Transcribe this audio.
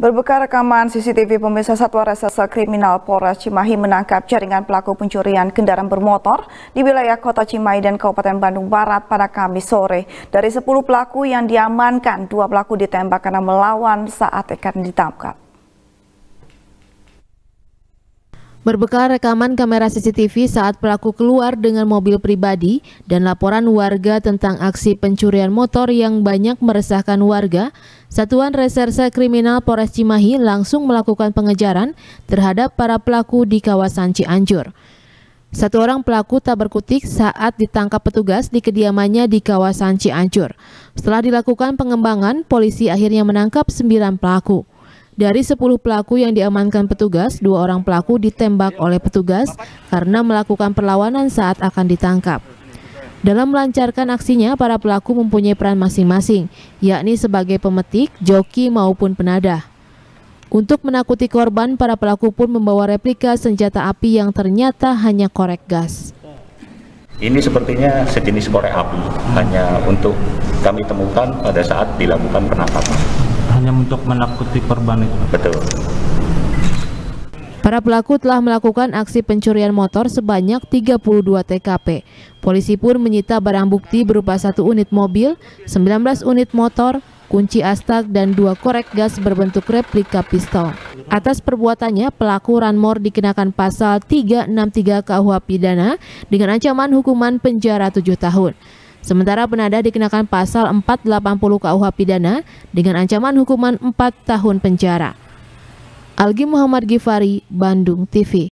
Berbekal rekaman CCTV pemirsa Satuan Reserse Kriminal Polres Cimahi menangkap jaringan pelaku pencurian kendaraan bermotor di wilayah Kota Cimahi dan Kabupaten Bandung Barat pada Kamis sore. Dari 10 pelaku yang diamankan, dua pelaku ditembak karena melawan saat akan ditangkap. Berbekal rekaman kamera CCTV saat pelaku keluar dengan mobil pribadi dan laporan warga tentang aksi pencurian motor yang banyak meresahkan warga, Satuan Reserse Kriminal Polres Cimahi langsung melakukan pengejaran terhadap para pelaku di kawasan Cianjur. Satu orang pelaku tak berkutik saat ditangkap petugas di kediamannya di kawasan Cianjur. Setelah dilakukan pengembangan, polisi akhirnya menangkap sembilan pelaku. Dari 10 pelaku yang diamankan petugas, dua orang pelaku ditembak oleh petugas karena melakukan perlawanan saat akan ditangkap. Dalam melancarkan aksinya, para pelaku mempunyai peran masing-masing, yakni sebagai pemetik, joki maupun penadah. Untuk menakuti korban, para pelaku pun membawa replika senjata api yang ternyata hanya korek gas. Ini sepertinya sejenis korek api, hanya untuk kami temukan pada saat dilakukan penangkapan hanya untuk menakuti korban itu. Betul. Para pelaku telah melakukan aksi pencurian motor sebanyak 32 TKP. Polisi pun menyita barang bukti berupa satu unit mobil, 19 unit motor, kunci astag, dan dua korek gas berbentuk replika pistol. Atas perbuatannya, pelaku Ranmor dikenakan pasal 363 KUH pidana dengan ancaman hukuman penjara 7 tahun. Sementara penada dikenakan pasal 480 KUH pidana dengan ancaman hukuman 4 tahun penjara. Algi Muhammad Gifari, Bandung TV.